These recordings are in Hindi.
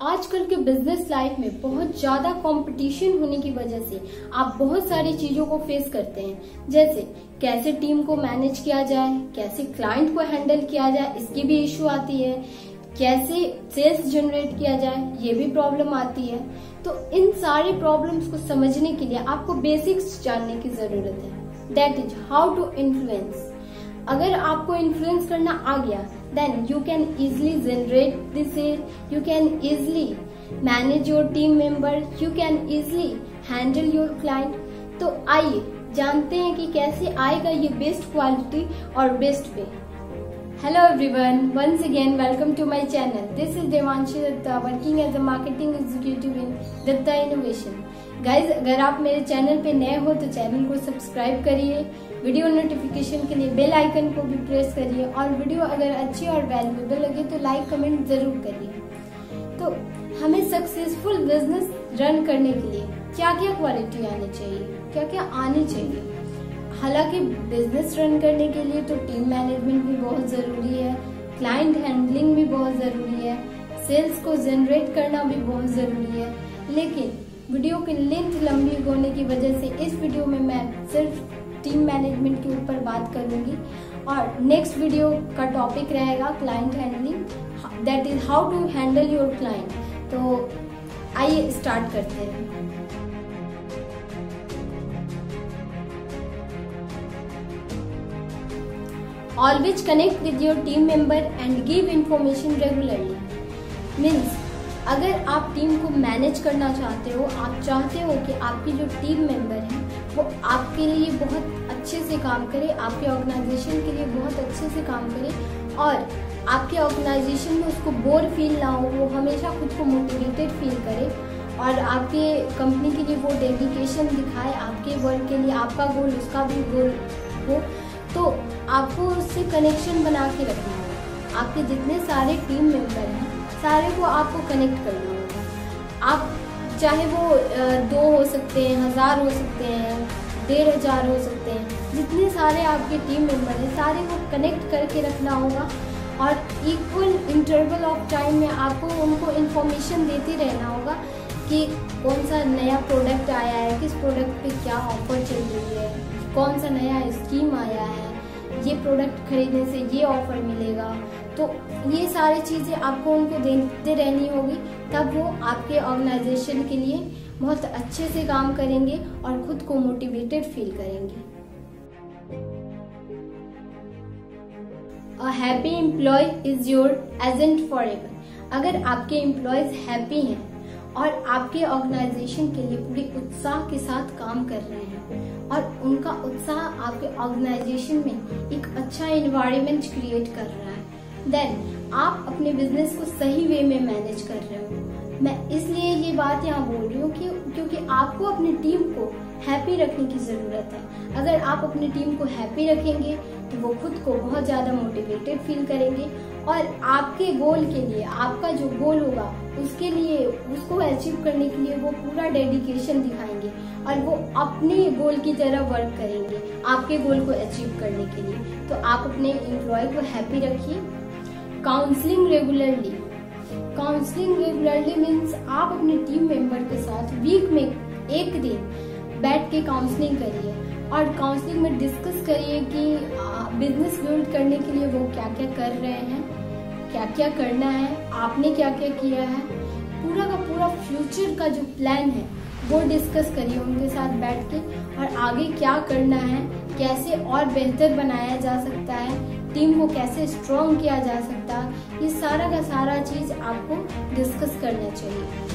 आजकल के बिज़नेस लाइफ में बहुत ज़्यादा कंपटीशन होने की वजह से आप बहुत सारी चीज़ों को फेस करते हैं। जैसे, कैसे टीम को मैनेज किया जाए, कैसे क्लाइंट को हैंडल किया जाए, इसकी भी इश्यू आती है। कैसे सेल्स जनरेट किया जाए, ये भी प्रॉब्लम आती है। तो इन सारे प्रॉब्लम्स को समझने के लिए आपको बेसिक्स जानने की ज़रूरत है। That is how to influence अगर आपको इन्फ्लुएंस करना आ गया then you can easily generate this you can easily manage your team member you can easily handle your client तो आइए, जानते हैं कि कैसे आएगा ये बेस्ट क्वालिटी और बेस्ट पे hello everyone once again welcome to my channel this is Devanshi Datta working as a marketing executive in Datta innovation guys अगर आप मेरे चैनल पे नए हो तो चैनल को सब्सक्राइब करिए वीडियो नोटिफिकेशन के लिए बेल आइकन को भी प्रेस करिए और वीडियो अगर अच्छी और वैल्यूएबल लगे तो लाइक कमेंट ज़रूर करिए। तो हमें सक्सेसफुल बिज़नेस रन करने के लिए क्या क्या क्वालिटी आनी चाहिए? क्या क्या आनी चाहिए? हालाँकि बिज़नेस रन करने के लिए तो टीम मैनेजमेंट भी बहुत ज़रूरी है क्लाइंट हैंडलिंग भी बहुत ज़रूरी है सेल्स को जनरेट करना भी बहुत ज़रूरी है। लेकिन वीडियो की लेंथ लंबी होने की वजह से इस वीडियो में मैं सिर्फ़ टीम मैनेजमेंट के ऊपर बात करूँगी। और नेक्स्ट वीडियो का टॉपिक रहेगा client handling that is how to handle your client तो आइए स्टार्ट करते हैं। Always connect with your team member and give information regularly means अगर आप टीम को मैनेज करना चाहते हो, आप चाहते हो कि आपकी जो टीम मेंबर है, वो आपके लिए बहुत अच्छे से काम करे, आपके ऑर्गेनाइजेशन के लिए बहुत अच्छे से काम करे और आपके ऑर्गेनाइजेशन में उसको बोर फील ना हो, वो हमेशा खुद को मोटिवेटेड फील करे और आपके कंपनी के लिए वो डेडिकेशन दिखाए, आपके वर्क के लिए आपका गोल उसका भी गोल हो तो आपको उससे कनेक्शन बना के रखना होगा आपके जितने सारे टीम मेंबर हैं, सारे को आपको कनेक्ट करना होगा आप चाहे वो दो हो सकते हैं, हज़ार हो सकते हैं, डेढ़ हज़ार हो सकते हैं, जितने सारे आपके टीम मेंबर हैं, सारे को कनेक्ट करके रखना होगा और इक्वल इंटरवल ऑफ़ टाइम में आपको उनको इन्फॉर्मेशन देते रहना होगा कि कौन सा नया प्रोडक्ट आया है, किस प्रोडक्ट पे क्या ऑफ़र चल रही है, कौन सा नया स्कीम आया है। ये प्रोडक्ट खरीदने से ये ऑफ़र मिलेगा। तो ये सारी चीज़ें आपको उनको देते रहनी होगी, तब वो आपके ऑर्गेनाइजेशन के लिए बहुत अच्छे से काम करेंगे और खुद को मोटिवेटेड फील करेंगे। Happy employee is your agent forever अगर आपके एम्प्लॉयज़ हैप्पी हैं और आपके ऑर्गेनाइजेशन के लिए पूरे उत्साह के साथ काम कर रहे हैं। और उनका उत्साह आपके ऑर्गेनाइजेशन में एक अच्छा इन्वायरमेंट क्रिएट कर रहा है। देन आप अपने बिज़नेस को सही वे में मैनेज कर रहे हो। मैं इसलिए ये बात यहाँ बोल रही हूँ कि क्योंकि आपको अपनी टीम को हैप्पी रखने की ज़रूरत है। अगर आप अपनी टीम को हैप्पी रखेंगे तो वो खुद को बहुत ज़्यादा मोटिवेटेड फील करेंगे और आपके गोल के लिए, आपका जो गोल होगा, उसके लिए, उसको अचीव करने के लिए वो पूरा डेडिकेशन दिखाएँगे और वो अपने गोल की तरह वर्क करेंगे आपके गोल को अचीव करने के लिए। तो आप अपने एम्प्लॉय को हैप्पी रखिए। Counselling regularly counselling regularly means आप अपने टीम मेंबर के साथ वीक में एक दिन बैठ के काउंसलिंग करिए और काउंसलिंग में डिस्कस करिए कि बिज़नेस बिल्ड करने के लिए वो क्या क्या कर रहे हैं क्या क्या करना है, आपने क्या क्या किया है। पूरा का पूरा फ्यूचर का जो प्लान है, वो डिस्कस करिए उनके साथ बैठ के और आगे क्या करना है, कैसे और बेहतर बनाया जा सकता है। टीम को कैसे स्ट्रॉन्ग किया जा सकता, ये सारा का सारा चीज़ आपको डिस्कस करना चाहिए।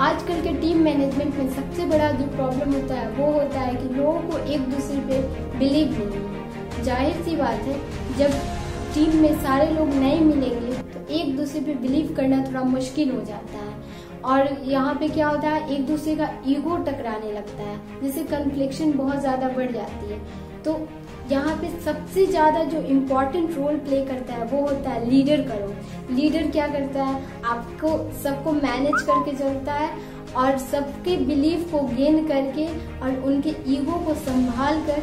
आजकल के टीम मैनेजमेंट में सबसे बड़ा जो प्रॉब्लम होता है, वो होता है कि लोगों को एक दूसरे पे बिलीव नहीं ज़ाहिर सी बात है, जब टीम में सारे लोग नए मिलेंगे तो एक दूसरे पे बिलीव करना थोड़ा मुश्किल हो जाता है। और यहाँ पे क्या होता है, एक दूसरे का ईगो टकराने लगता है, जिससे कन्फ्लिक्शन बहुत ज़्यादा बढ़ जाती है। तो यहाँ पे सबसे ज़्यादा जो इम्पोर्टेंट रोल प्ले करता है, वो होता है लीडर करो। लीडर क्या करता है, आपको सबको मैनेज करके चलता है और सबके बिलीफ को गेन करके और उनके ईगो को संभाल कर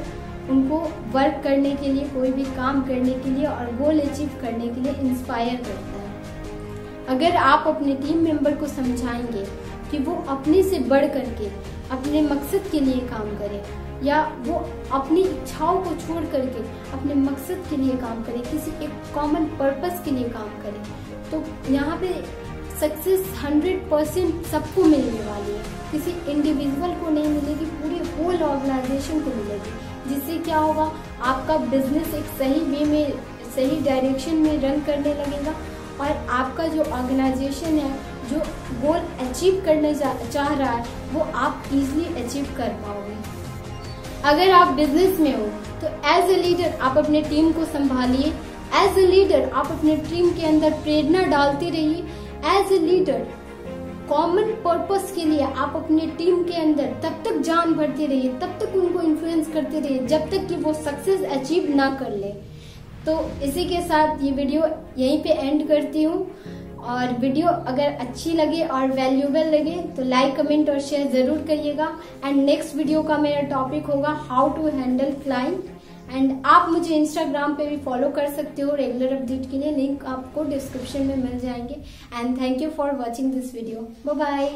उनको वर्क करने के लिए, कोई भी काम करने के लिए और गोल अचीव करने के लिए इंस्पायर करता है। अगर आप अपने टीम मेंबर को समझाएँगे कि वो अपने से बढ़ करके अपने मकसद के लिए काम करे, या वो अपनी इच्छाओं को छोड़ करके अपने मकसद के लिए काम करे, किसी एक कॉमन पर्पस के लिए काम करे तो यहाँ पे सक्सेस हंड्रेड परसेंट सबको मिलने वाली है। किसी इंडिविजुअल को नहीं मिलेगी, पूरी होल ऑर्गेनाइजेशन को मिलेगी। जिससे क्या होगा, आपका बिज़नेस एक सही वे में, सही डायरेक्शन में रन करने लगेगा। और आपका जो ऑर्गेनाइजेशन है, जो गोल अचीव करने चाह रहा है, वो आप इजीली अचीव कर पाओगे। अगर आप बिज़नेस में हो तो एज ए लीडर आप अपने टीम को संभालिए। एज ए लीडर आप अपने टीम के अंदर प्रेरणा डालते रहिए। As a leader common purpose के लिए आप अपने टीम के अंदर तब तक जान भरते रहिए, तब तक उनको इन्फ्लुएंस करते रहिए, जब तक कि वो सक्सेस अचीव ना कर ले। तो इसी के साथ ये वीडियो यहीं पे एंड करती हूँ। और वीडियो अगर अच्छी लगे और वैल्यूबल लगे तो लाइक कमेंट और शेयर ज़रूर करिएगा। एंड नेक्स्ट वीडियो का मेरा टॉपिक होगा how to handle client and आप मुझे इंस्टाग्राम पे भी फॉलो कर सकते हो। रेगुलर अपडेट के लिए लिंक आपको डिस्क्रिप्शन में मिल जाएँगे। And thank you for watching this video bye